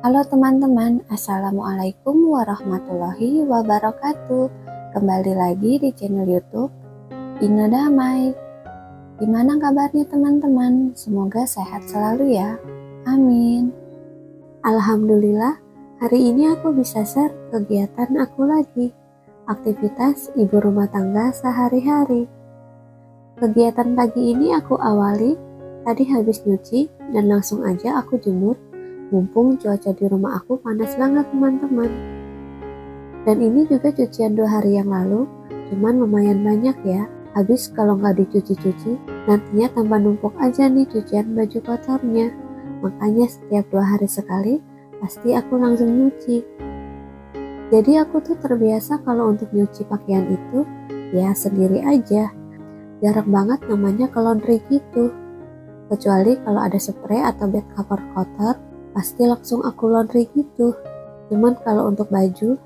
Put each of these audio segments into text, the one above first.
Halo teman-teman, Assalamualaikum warahmatullahi wabarakatuh. Kembali lagi di channel youtube Ina Damai. Gimana kabarnya teman-teman? Semoga sehat selalu ya. Amin. Alhamdulillah, hari ini aku bisa share kegiatan aku lagi. Aktivitas ibu rumah tangga sehari-hari. Kegiatan pagi ini aku awali. Tadi habis nyuci dan langsung aja aku jemur Mumpung cuaca di rumah aku panas banget teman-teman. Dan ini juga cucian dua hari yang lalu, cuman lumayan banyak ya. Habis kalau nggak dicuci-cuci, nantinya tambah numpuk aja nih cucian baju kotornya. Makanya setiap dua hari sekali, pasti aku langsung nyuci. Jadi aku tuh terbiasa kalau untuk nyuci pakaian itu, ya sendiri aja. Jarang banget namanya ke laundry gitu. Kecuali kalau ada spray atau bed cover kotor, pasti langsung aku laundry gitu. Cuman kalau untuk baju,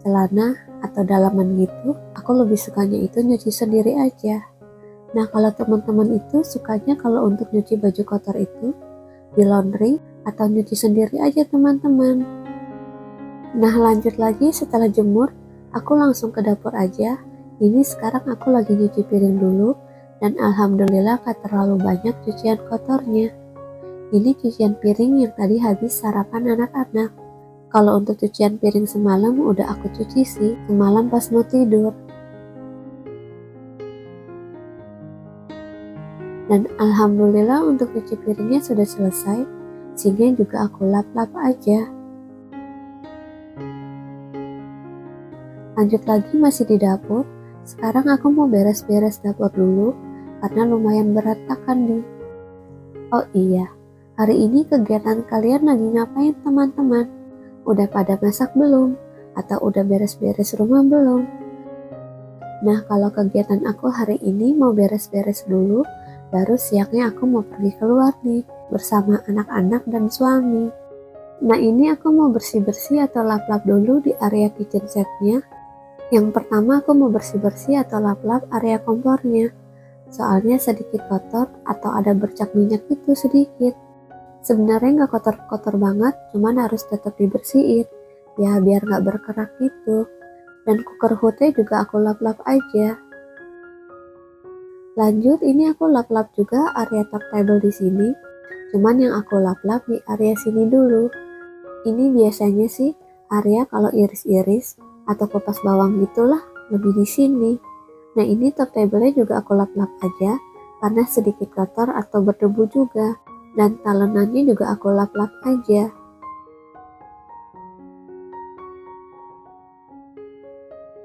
celana, atau dalaman gitu, aku lebih sukanya itu nyuci sendiri aja. Nah kalau teman-teman itu sukanya kalau untuk nyuci baju kotor itu di laundry atau nyuci sendiri aja teman-teman. Nah lanjut lagi setelah jemur, aku langsung ke dapur aja. Ini sekarang aku lagi nyuci piring dulu dan alhamdulillah gak terlalu banyak cucian kotornya. Ini cucian piring yang tadi habis sarapan anak-anak. Kalau untuk cucian piring semalam udah aku cuci sih, semalam pas mau tidur. Dan alhamdulillah untuk cuci piringnya sudah selesai, sehingga juga aku lap-lap aja. Lanjut lagi masih di dapur, sekarang aku mau beres-beres dapur dulu, karena lumayan berantakan nih. Oh iya, Hari ini kegiatan kalian lagi ngapain teman-teman? Udah pada masak belum? Atau udah beres-beres rumah belum? Nah kalau kegiatan aku hari ini mau beres-beres dulu, baru siangnya aku mau pergi keluar nih bersama anak-anak dan suami. Nah ini aku mau bersih-bersih atau lap-lap dulu di area kitchen setnya. Yang pertama aku mau bersih-bersih atau lap-lap area kompornya. Soalnya sedikit kotor atau ada bercak minyak itu sedikit. Sebenarnya nggak kotor-kotor banget, cuman harus tetap dibersihin. Ya biar nggak berkerak gitu. Dan cooker hoodnya juga aku lap-lap aja. Lanjut, ini aku lap-lap juga area top table di sini. Cuman yang aku lap-lap di area sini dulu. Ini biasanya sih area kalau iris-iris atau kupas bawang gitulah lebih di sini. Nah ini top table-nya juga aku lap-lap aja karena sedikit kotor atau berdebu juga dan talenannya juga aku lap-lap aja.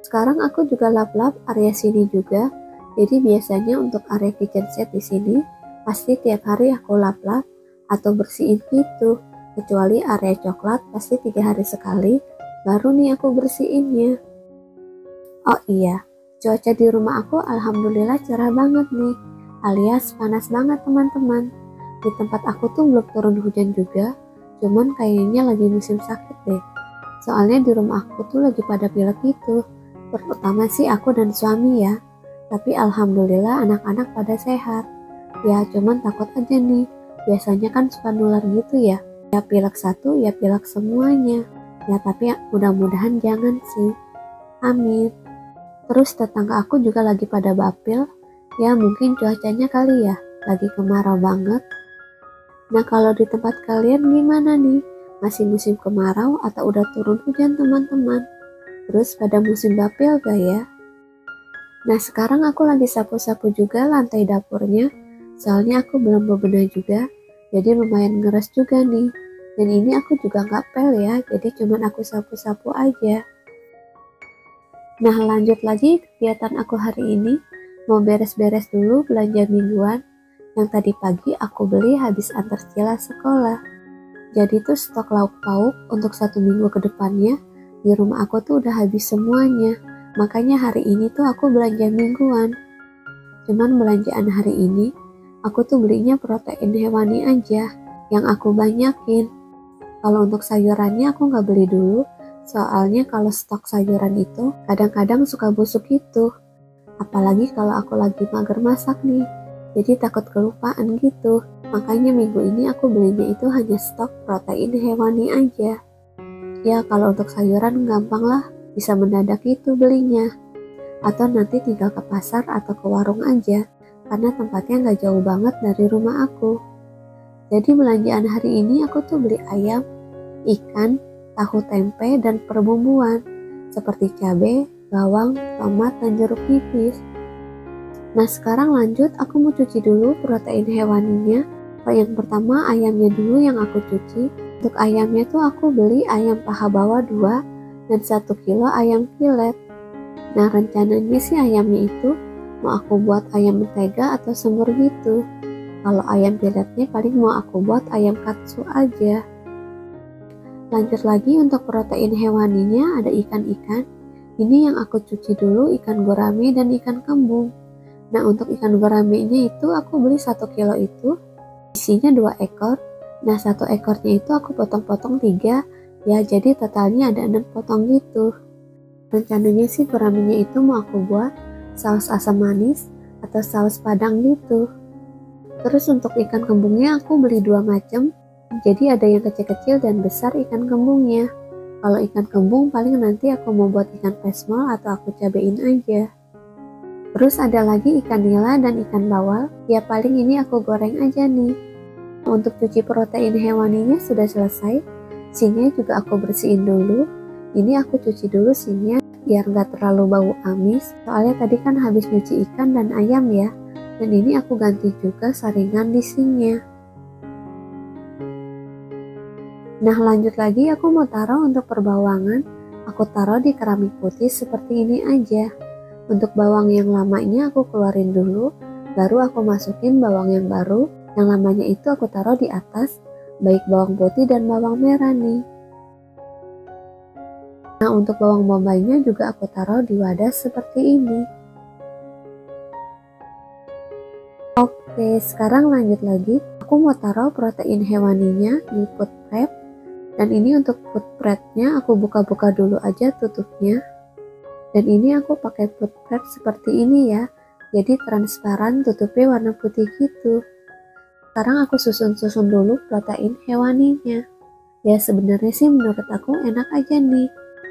Sekarang aku juga lap-lap area sini juga, jadi biasanya untuk area kitchen set di sini pasti tiap hari aku lap-lap atau bersihin gitu. Kecuali area coklat pasti tiga hari sekali, baru nih aku bersihinnya. Oh iya, cuaca di rumah aku alhamdulillah cerah banget nih, alias panas banget teman-teman. Di tempat aku tuh belum turun hujan juga, cuman kayaknya lagi musim sakit deh. Soalnya di rumah aku tuh lagi pada pilek gitu. Pertama sih aku dan suami ya, tapi alhamdulillah anak-anak pada sehat. Ya cuman takut aja nih, biasanya kan suka nular gitu ya. Ya pilek satu, ya pilek semuanya. Ya tapi mudah-mudahan jangan sih. Amin. Terus tetangga aku juga lagi pada bapil, ya mungkin cuacanya kali ya, lagi kemarau banget Nah kalau di tempat kalian gimana nih? Masih musim kemarau atau udah turun hujan teman-teman? Terus pada musim bapel gak ya? Nah sekarang aku lagi sapu-sapu juga lantai dapurnya Soalnya aku belum bebenah juga Jadi lumayan ngeres juga nih Dan ini aku juga nggak pel ya Jadi cuman aku sapu-sapu aja Nah lanjut lagi kegiatan aku hari ini Mau beres-beres dulu belanja mingguan yang tadi pagi aku beli habis antar Stella sekolah. Jadi tuh stok lauk pauk untuk satu minggu ke depannya di rumah aku tuh udah habis semuanya. Makanya hari ini tuh aku belanja mingguan. Cuman belanjaan hari ini, aku tuh belinya protein hewani aja yang aku banyakin. Kalau untuk sayurannya aku nggak beli dulu, soalnya kalau stok sayuran itu kadang-kadang suka busuk gitu. Apalagi kalau aku lagi mager masak nih jadi takut kelupaan gitu. Makanya minggu ini aku belinya itu hanya stok protein hewani aja. Ya kalau untuk sayuran gampang lah, bisa mendadak itu belinya. Atau nanti tinggal ke pasar atau ke warung aja, karena tempatnya nggak jauh banget dari rumah aku. Jadi belanjaan hari ini aku tuh beli ayam, ikan, tahu tempe, dan perbumbuan seperti cabai, bawang, tomat, dan jeruk nipis. Nah sekarang lanjut aku mau cuci dulu protein hewaninya. Yang pertama ayamnya dulu yang aku cuci. Untuk ayamnya tuh aku beli ayam paha bawah 2 dan 1 kilo ayam filet nah rencananya sih ayamnya itu mau aku buat ayam mentega atau semur gitu. Kalau ayam filetnya paling mau aku buat ayam katsu aja. Lanjut lagi untuk protein hewaninya ada ikan-ikan. Ini yang aku cuci dulu ikan gurame dan ikan kembung Nah untuk ikan gourmetnya itu aku beli satu kilo itu isinya dua ekor. Nah satu ekornya itu aku potong-potong tiga ya jadi totalnya ada enam potong gitu. Rencananya sih gourmetnya itu mau aku buat saus asam manis atau saus padang gitu. Terus untuk ikan kembungnya aku beli dua macam. Jadi ada yang kecil-kecil dan besar ikan kembungnya. Kalau ikan kembung paling nanti aku mau buat ikan pesmol atau aku cabein aja. Terus ada lagi ikan nila dan ikan bawal, ya paling ini aku goreng aja nih. Untuk cuci protein hewaninya sudah selesai, sinnya juga aku bersihin dulu. Ini aku cuci dulu sinnya biar nggak terlalu bau amis, soalnya tadi kan habis nyuci ikan dan ayam ya. Dan ini aku ganti juga saringan di sinnya. Nah lanjut lagi aku mau taruh untuk perbawangan, aku taruh di keramik putih seperti ini aja. Untuk bawang yang lamanya aku keluarin dulu, baru aku masukin bawang yang baru. Yang lamanya itu aku taruh di atas, baik bawang putih dan bawang merah nih. Nah untuk bawang bombaynya juga aku taruh di wadah seperti ini. Oke, sekarang lanjut lagi. Aku mau taruh protein hewaninya di food prep. Dan ini untuk food prepnya aku buka-buka dulu aja tutupnya. Dan ini aku pakai food prep seperti ini ya. Jadi transparan tutupnya warna putih gitu. Sekarang aku susun-susun dulu protein hewaninya. Ya sebenarnya sih menurut aku enak aja nih.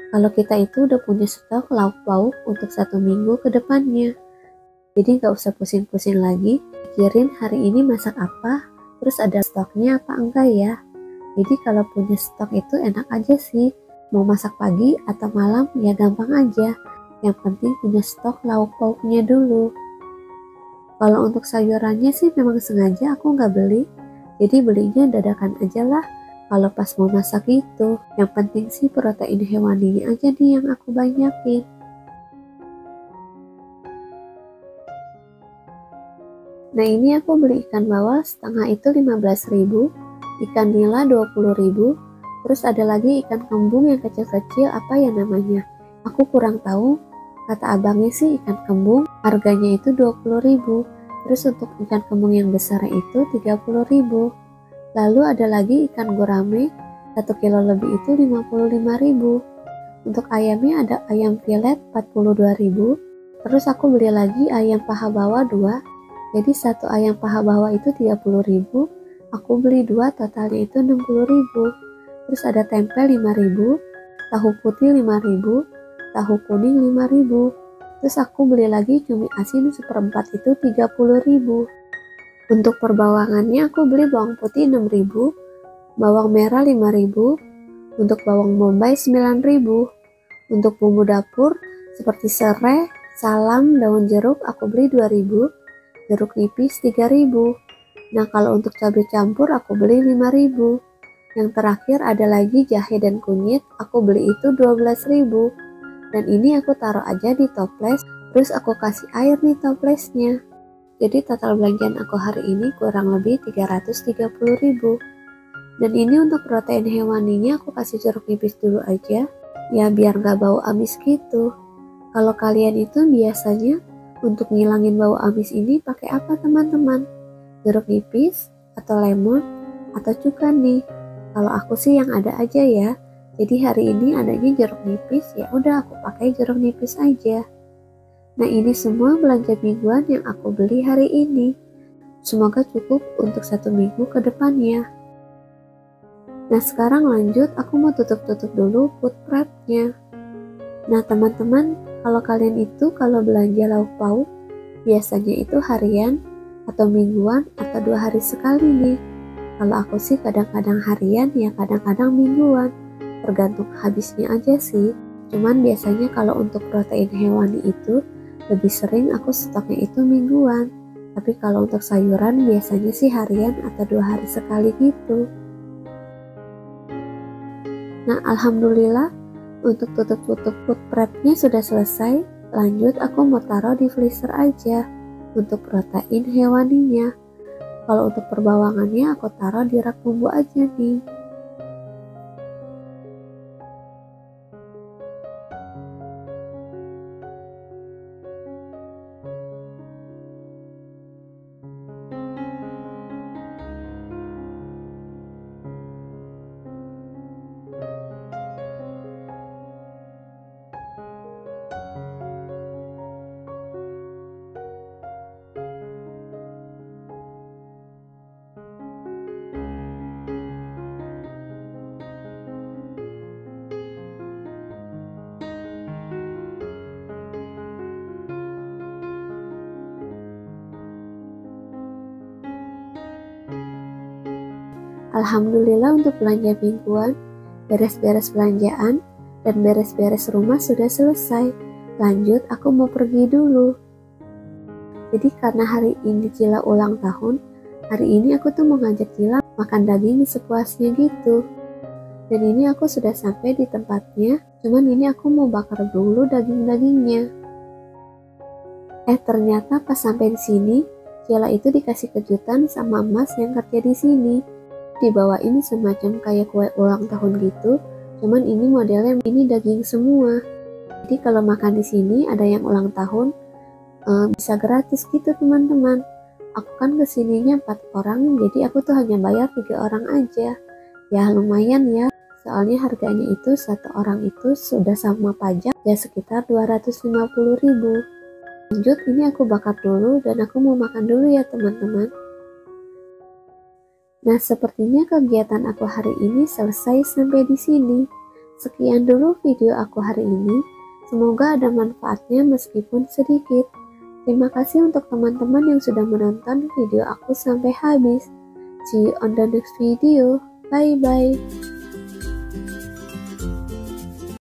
Kalau kita itu udah punya stok lauk pauk untuk satu minggu ke depannya. Jadi nggak usah pusing-pusing lagi, pikirin hari ini masak apa, terus ada stoknya apa enggak ya. Jadi kalau punya stok itu enak aja sih. Mau masak pagi atau malam ya gampang aja. Yang penting punya stok lauk pauknya dulu. Kalau untuk sayurannya sih memang sengaja aku nggak beli, jadi belinya dadakan aja lah. Kalau pas mau masak itu, yang penting sih protein hewaninya aja nih yang aku banyakin. Nah ini aku beli ikan bawal setengah itu 15.000, ikan nila 20.000, terus ada lagi ikan kembung yang kecil-kecil apa ya namanya. Aku kurang tahu, Kata abangnya sih ikan kembung harganya itu 20.000. Terus untuk ikan kembung yang besar itu 30.000. Lalu ada lagi ikan gurame 1 kilo lebih itu 55.000. Untuk ayamnya ada ayam filet 42.000. Terus aku beli lagi ayam paha bawah 2. Jadi satu ayam paha bawah itu 30.000. Aku beli dua totalnya itu 60.000. Terus ada tempe 5.000, tahu putih 5.000, tahu kuning 5000 terus aku beli lagi cumi asin seperempat itu 30000 untuk perbawangannya aku beli bawang putih 6000 bawang merah 5000 untuk bawang bombay 9000 untuk bumbu dapur seperti serai salam daun jeruk aku beli 2000 jeruk nipis 3000 nah kalau untuk cabai campur aku beli 5000 yang terakhir ada lagi jahe dan kunyit aku beli itu 12000 dan ini aku taruh aja di toples, terus aku kasih air nih toplesnya. Jadi total belanjaan aku hari ini kurang lebih 330 ribu. Dan ini untuk protein hewaninya aku kasih jeruk nipis dulu aja, ya biar gak bau amis gitu. Kalau kalian itu biasanya untuk ngilangin bau amis ini pakai apa teman-teman? Jeruk nipis atau lemon atau cuka nih? Kalau aku sih yang ada aja ya, jadi hari ini adanya jeruk nipis, ya udah aku pakai jeruk nipis aja. Nah ini semua belanja mingguan yang aku beli hari ini. Semoga cukup untuk satu minggu ke depannya. Nah sekarang lanjut, aku mau tutup-tutup dulu food prepnya. Nah teman-teman, kalau kalian itu kalau belanja lauk pauk, biasanya itu harian atau mingguan atau dua hari sekali nih. Kalau aku sih kadang-kadang harian ya kadang-kadang mingguan, tergantung habisnya aja sih. Cuman biasanya kalau untuk protein hewani itu lebih sering aku stoknya itu mingguan. Tapi kalau untuk sayuran biasanya sih harian atau dua hari sekali gitu. Nah, alhamdulillah untuk tutup-tutup food prepnya sudah selesai. Lanjut aku mau taruh di freezer aja untuk protein hewaninya. Kalau untuk perbawangannya aku taruh di rak bumbu aja nih. Alhamdulillah untuk belanja mingguan, beres-beres belanjaan, dan beres-beres rumah sudah selesai. Lanjut, aku mau pergi dulu. Jadi karena hari ini Cila ulang tahun, hari ini aku tuh mau ngajak Cila makan daging sepuasnya gitu. Dan ini aku sudah sampai di tempatnya, cuman ini aku mau bakar dulu daging-dagingnya. Eh ternyata pas sampai di sini, Cila itu dikasih kejutan sama Mas yang kerja di sini dibawain semacam kayak kue ulang tahun gitu cuman ini modelnya ini daging semua. Jadi kalau makan di sini ada yang ulang tahun uh, bisa gratis gitu teman-teman. Aku kan ke sininya empat orang jadi aku tuh hanya bayar tiga orang aja. Ya lumayan ya. Soalnya harganya itu satu orang itu sudah sama pajak ya sekitar 250 ribu. Lanjut ini aku bakar dulu dan aku mau makan dulu ya teman-teman Nah, sepertinya kegiatan aku hari ini selesai sampai di sini. Sekian dulu video aku hari ini. Semoga ada manfaatnya meskipun sedikit. Terima kasih untuk teman-teman yang sudah menonton video aku sampai habis. See you on the next video. Bye bye.